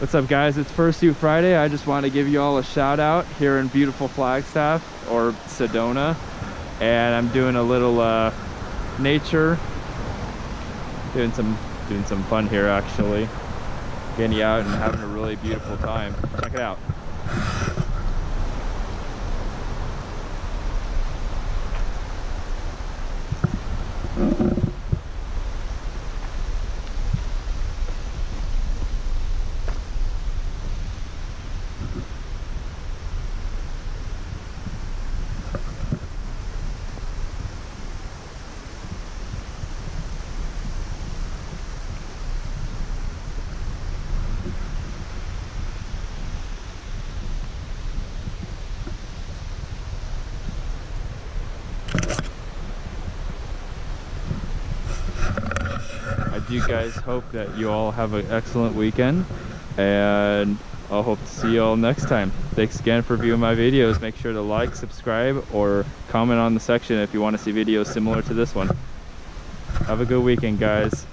What's up guys, it's Fursuit Friday. I just want to give you all a shout out here in beautiful Flagstaff or Sedona. And I'm doing a little uh, nature, doing some doing some fun here actually. Getting out and having a really beautiful time. Check it out. Do guys hope that you all have an excellent weekend and I'll hope to see you all next time. Thanks again for viewing my videos. Make sure to like, subscribe, or comment on the section if you want to see videos similar to this one. Have a good weekend, guys.